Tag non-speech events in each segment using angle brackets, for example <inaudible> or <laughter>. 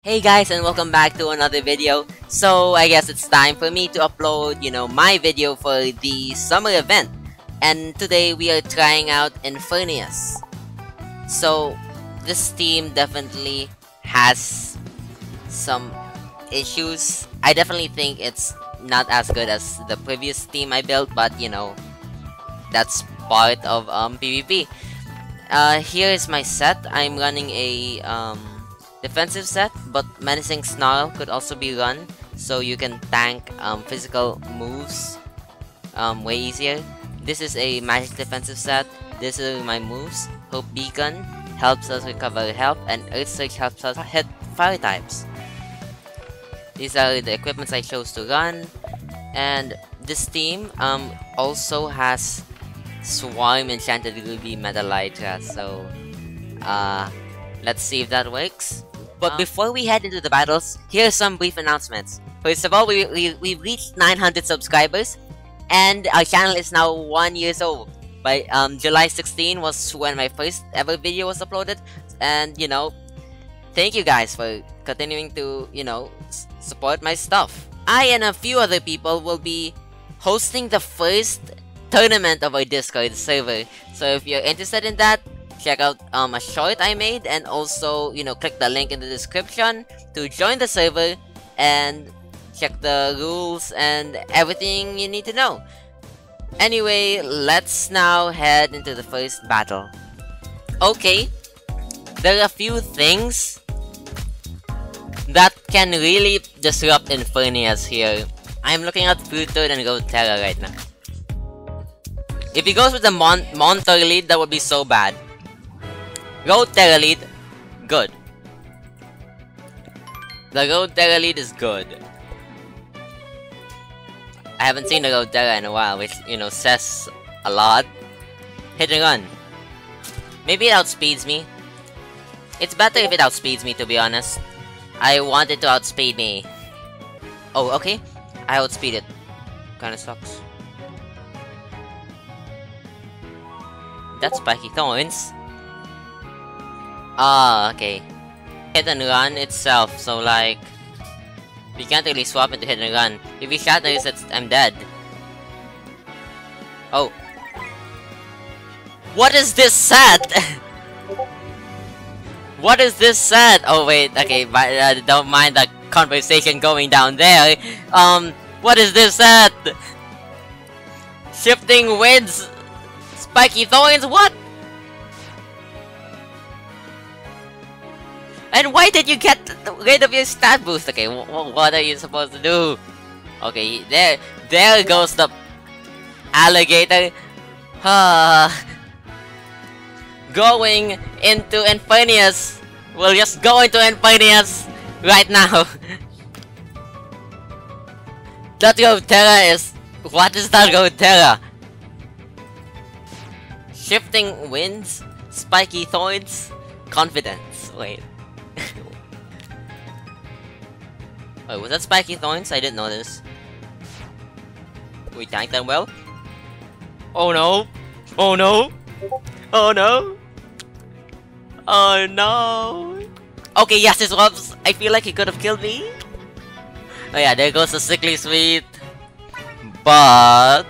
Hey guys and welcome back to another video. So I guess it's time for me to upload, you know, my video for the summer event. And today we are trying out Infurnius. So this team definitely has some issues. I definitely think it's not as good as the previous team I built, but you know, that's part of um, PvP. Uh, here is my set. I'm running a um, defensive set, but Menacing Snarl could also be run, so you can tank um, physical moves um, way easier. This is a magic defensive set. This is my moves. Hope Beacon helps us recover health, and Earth Surge helps us hit fire types. These are the equipments I chose to run, and this team um, also has Swarm Enchanted Ruby Metalitra, so uh, let's see if that works. But before we head into the battles, here are some brief announcements. First of all, we, we, we've reached 900 subscribers, and our channel is now 1 years old. By um, July 16 was when my first ever video was uploaded, and you know, thank you guys for continuing to, you know, support my stuff. I and a few other people will be hosting the first tournament of our Discord server. So if you're interested in that, check out um, a short I made and also, you know, click the link in the description to join the server and check the rules and everything you need to know. Anyway, let's now head into the first battle. Okay, there are a few things that can really disrupt Infurnius here. I'm looking at Fruitoad and Gothera right now. If he goes with the Mon Monster lead, that would be so bad. Road Terra lead, good. The Road Terra lead is good. I haven't seen the Road Terra in a while, which, you know, says a lot. Hit and run. Maybe it outspeeds me. It's better if it outspeeds me, to be honest. I want it to outspeed me. Oh, okay. I outspeed it. Kinda sucks. That's spiky thorns. Ah, okay. Hit and run itself, so like... We can't really swap into hit and run. If he shatters, it's, I'm dead. Oh. What is this set? <laughs> what is this set? Oh wait, okay, but, uh, don't mind the conversation going down there. Um, what is this set? Shifting winds Spiky Thorns, what? And why did you get rid of your stat boost? Okay, what are you supposed to do? Okay, there, there goes the alligator. <sighs> Going into Infurnius. We'll just go into Infurnius right now. <laughs> that Gothera is... What is that Gothera? Shifting winds, spiky thorns, confidence. Wait. Oh, was that spiky thorns? I didn't notice. We tanked them well. Oh no! Oh no! Oh no! Oh no! Okay, yes, it was. I feel like he could have killed me. Oh yeah, there goes the sickly sweet. But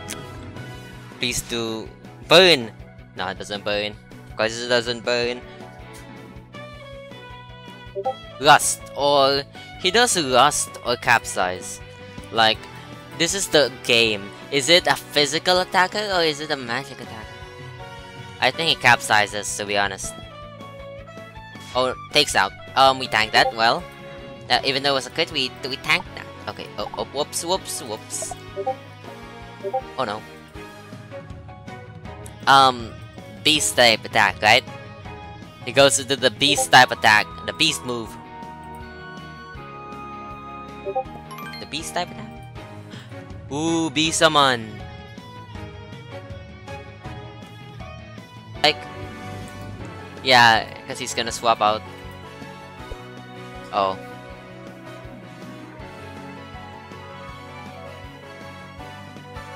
please do burn no, it doesn't burn. Because it doesn't burn. Rust, or... He does rust or capsize. Like, this is the game. Is it a physical attacker or is it a magic attacker? I think it capsizes, to be honest. Oh, takes out. Um, we tanked that, well. Uh, even though it was a crit, we, we tanked that. Okay, oh, oh, whoops, whoops, whoops. Oh no. Um, beast type attack, right? He goes to do the beast type attack, the beast move. The beast type attack? Ooh, beast summon. Like, yeah, because he's gonna swap out. Oh.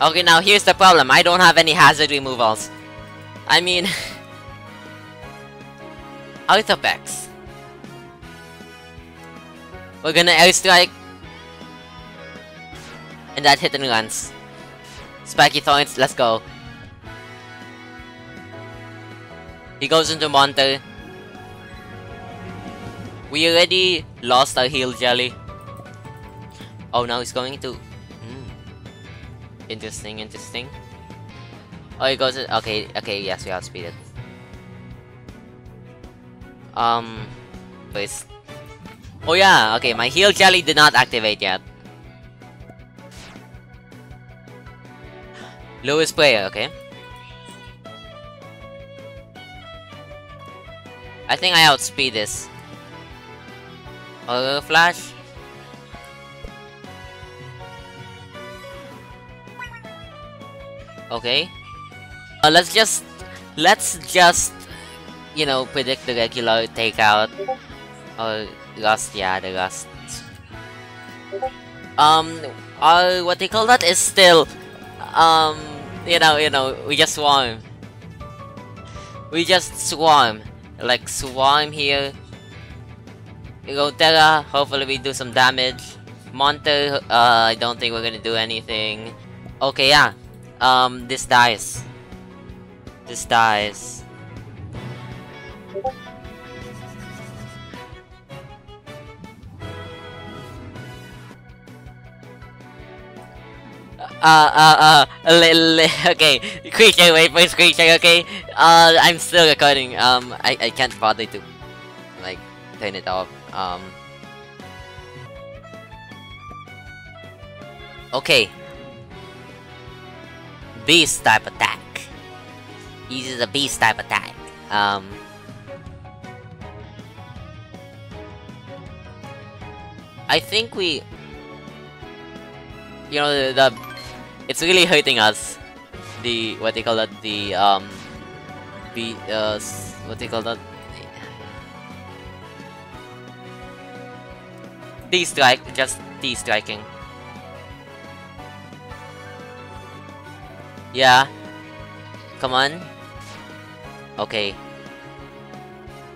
Okay, now here's the problem. I don't have any hazard removals. I mean... <laughs> Arthropex. We're gonna airstrike. That hit and runs. Spiky Thorns, let's go. He goes into Monter. We already lost our heal jelly. Oh, now he's going to... Hmm. Interesting, interesting. Oh, he goes... Okay, okay, yes, we outspeed it. Um... Please. Oh yeah, okay, my heal jelly did not activate yet. Lowest player, okay. I think I outspeed this. Other flash. Okay. Uh, let's just let's just you know predict the regular takeout or rust. Yeah, the rust. Um, uh, what they call that is still um you know you know we just swarm. We just swarm like swarm here You go, Rotera, hopefully we do some damage. Monter, uh, I don't think we're gonna do anything. Okay, yeah. Um, this dies. This dies. Uh, uh, uh, <laughs> okay, creature, wait for creature, okay? Uh, I'm still recording, um, I, I can't bother to, like, turn it off. Um, okay. Beast type attack. Uses a beast type attack. Um, I think we, you know, the, the it's really hurting us. The what they call that the um, be uh, what they call that D-strike, just D-striking. Yeah. Come on. Okay.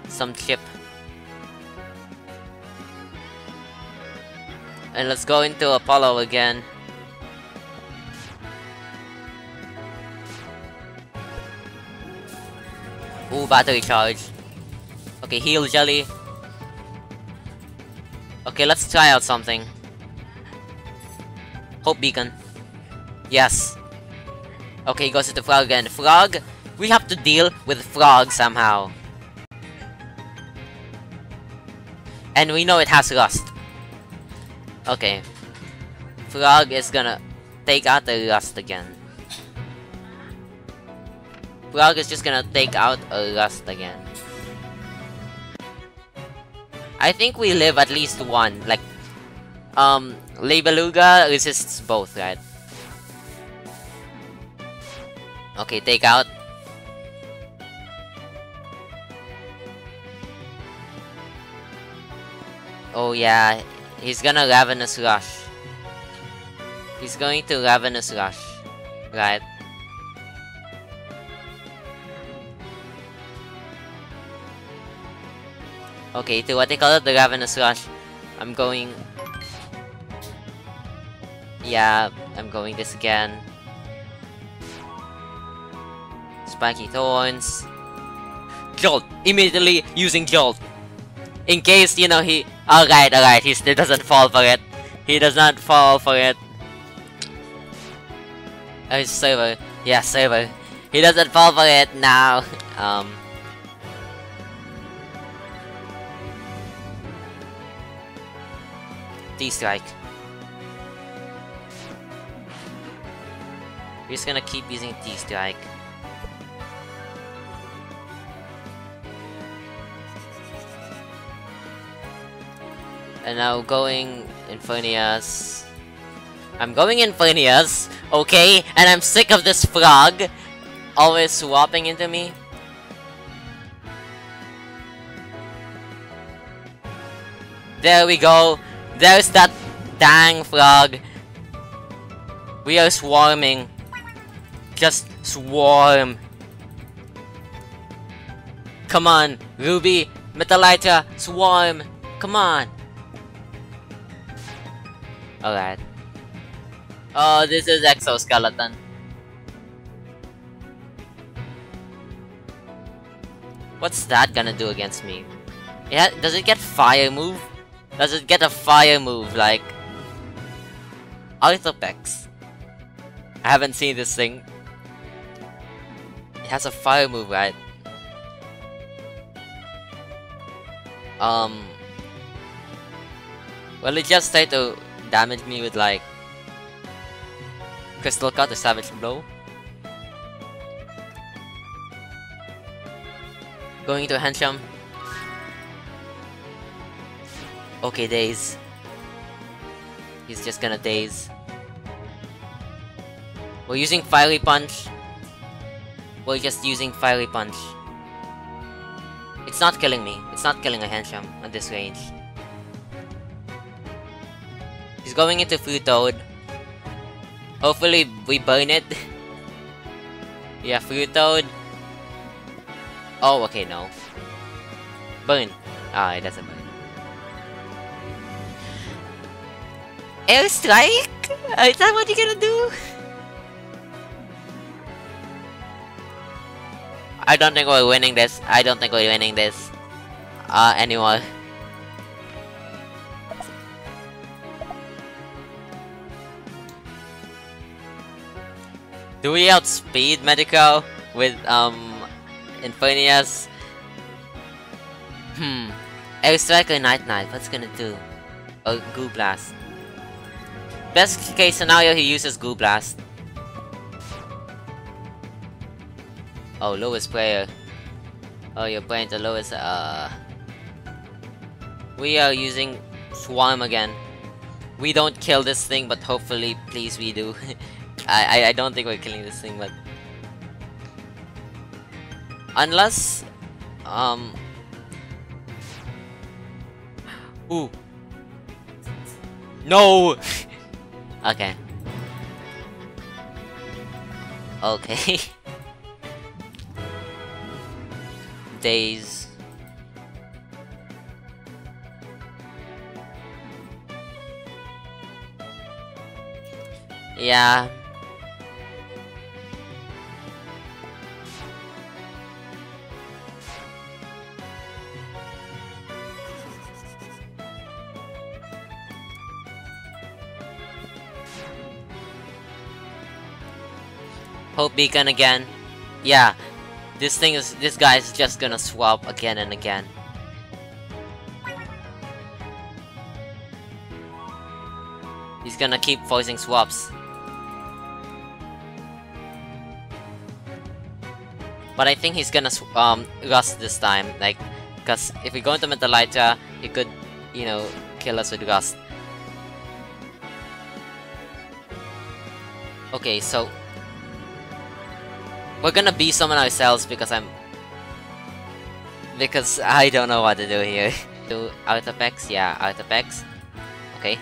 Some chip. And let's go into Apollo again. Battery charge. Okay, heal jelly. Okay, let's try out something. Hope beacon. Yes. Okay, goes to the frog again. Frog, we have to deal with frog somehow. And we know it has rust. Okay. Frog is gonna take out the rust again. Frog is just gonna take out a rust again. I think we live at least one. Like, um, Lebeluga resists both, right? Okay, take out. Oh yeah, he's gonna Ravenous Rush. He's going to Ravenous Rush, right? Okay, to what they call it, the Ravenous Rush. I'm going... Yeah, I'm going this again. Spiky Thorns. Jolt! Immediately using Jolt! In case, you know, he... Alright, alright, he still doesn't fall for it. He does not fall for it. Oh, server. Yeah, server. He doesn't fall for it now. <laughs> Um... D-Strike. We're just gonna keep using D-Strike. And now going Infurnius. I'm going Infurnius, okay? And I'm sick of this frog always swapping into me. There we go. There's that dang frog. We are swarming. Just swarm. Come on, Ruby, Metalita, swarm. Come on. Alright. Oh, this is exoskeleton. What's that gonna do against me? Yeah, does it get fire move? Does it get a fire move like Arthropex? I haven't seen this thing. It has a fire move, right? Um Well it just tried to damage me with like Crystal Cut or Savage Blow. Going to Hencham. Okay, Daze. He's just gonna Daze. We're using Fiery Punch. We're just using Fiery Punch. It's not killing me. It's not killing a Hencham at this range. He's going into Fruitoad. Hopefully we burn it. <laughs> yeah, Fruitoad. Oh, okay, no. Burn. Ah, it doesn't burn. Airstrike? Is that what you're gonna do? I don't think we're winning this. I don't think we're winning this. Uh, anymore. Do we outspeed Medico with, um, Infurnius. Hmm. Airstrike or Night Knife, what's gonna do? Oh, Goo Blast. Best case scenario, he uses Goo Blast. Oh, lowest player. Oh, you're playing the lowest, uh... We are using Swarm again. We don't kill this thing, but hopefully, please we do. <laughs> I, I, I don't think we're killing this thing, but Unless... Um... Ooh. No! Okay. Okay. <laughs> Days. Yeah, Hope Beacon again. Yeah, this thing is, this guy is just gonna swap again and again. He's gonna keep forcing swaps. But I think he's gonna um Rust this time, like, cause if we go into Metallita, he could, you know, kill us with Rust. Okay, so we're gonna be someone ourselves because I'm... Because I don't know what to do here. <laughs> do Arthropex? Yeah, Arthropex. Okay.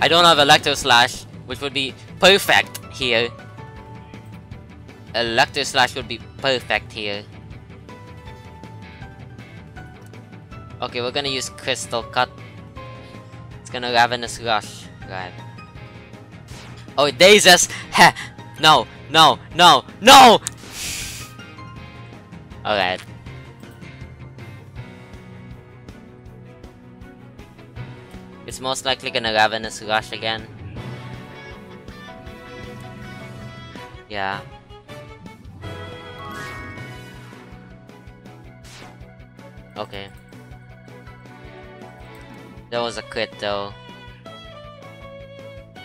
I don't have Electro Slash, which would be perfect here. Electro Slash would be perfect here. Okay, we're gonna use Crystal Cut. It's gonna Ravenous Rush. Right. Oh, dazes! Ha! No, no, no, no! Alright. It's most likely gonna Ravenous Rush again. Yeah. Okay. That was a crit though.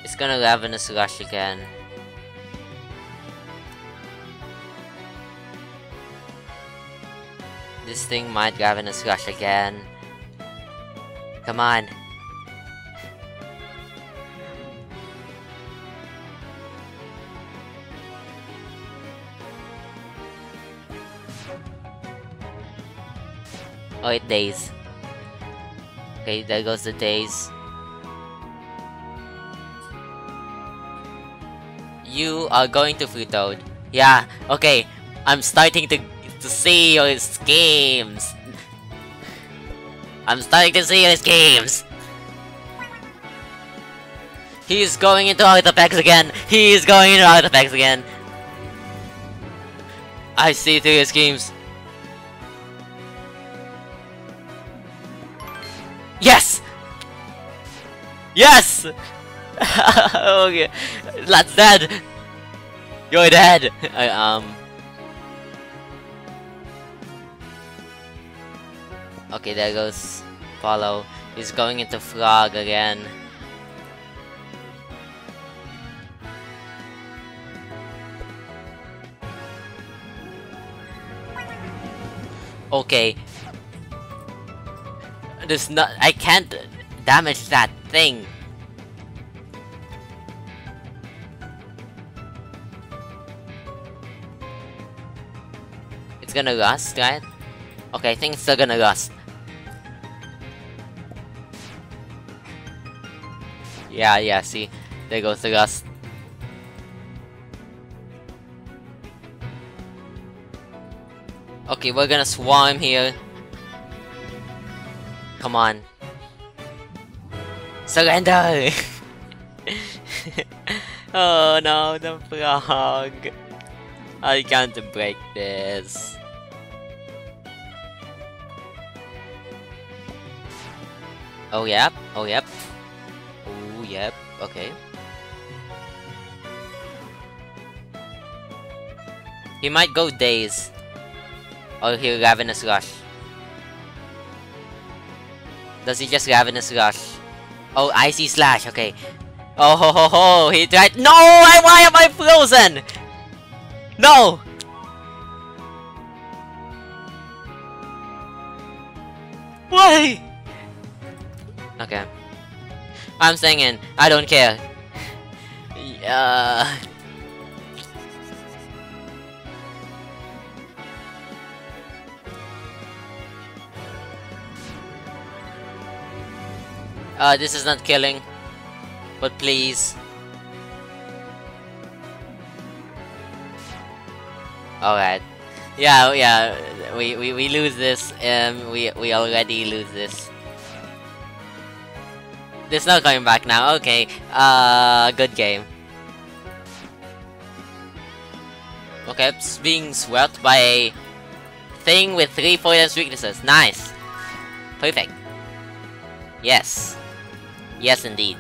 It's gonna Ravenous Rush again. This thing might Ravenous Rush again. Come on. Oh, it days. Okay, there goes the days. You are going to Toad. Yeah, okay. I'm starting to to see your schemes. I'm starting to see his schemes. He's going into artifacts again. He's going into artifacts again. I see through his schemes. Yes! Yes! <laughs> okay. That's dead! You're dead! I, um... Okay, there goes Follow. He's going into Frog again. Okay. There's not- I can't damage that thing. Gonna rust, right? Okay, I think it's still gonna rust. Yeah, yeah, see? There goes the rust. Okay, we're gonna swarm here. Come on. Surrender! <laughs> oh no, the frog. I can't break this. Oh yep, oh yep. Oh yep, okay. He might go days. Oh, or he'll Ravenous Rush. Does he just Ravenous Rush? Oh, Icy Slash, okay. Oh ho ho ho, he tried- No! Why am I frozen? No! Why? Okay. I'm singing. I don't care. Uh... Uh, this is not killing. But please. Alright. Yeah, yeah, we, we, we lose this. Um, we, we already lose this. There's no going back now. Okay. Uh, good game. Okay, it's being swept by a thing with three pointless weaknesses. Nice. Perfect. Yes. Yes, indeed.